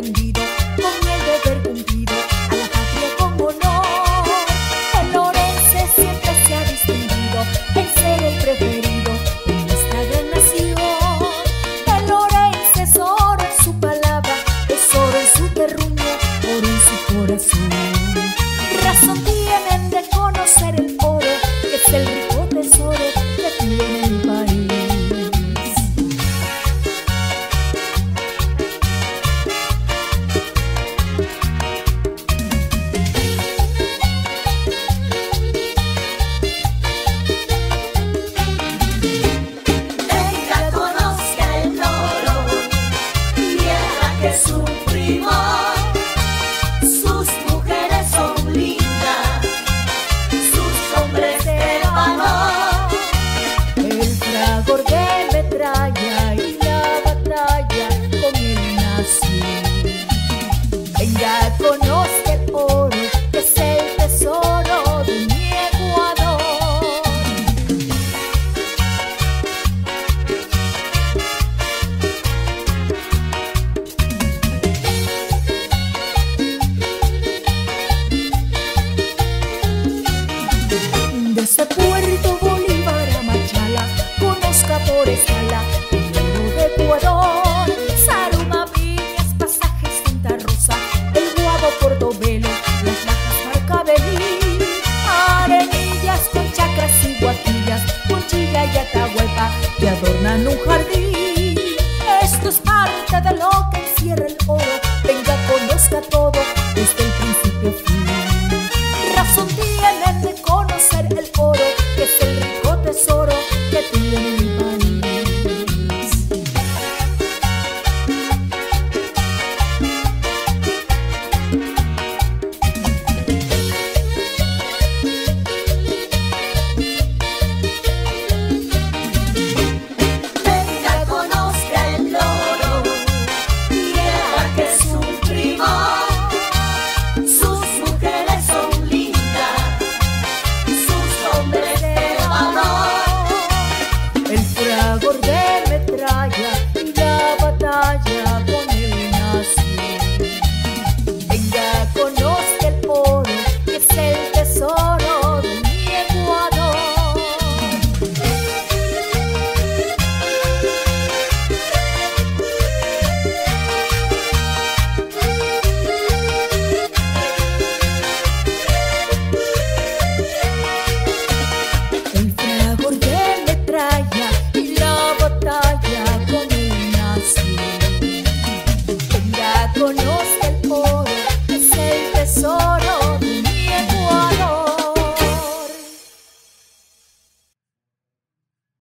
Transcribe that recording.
when we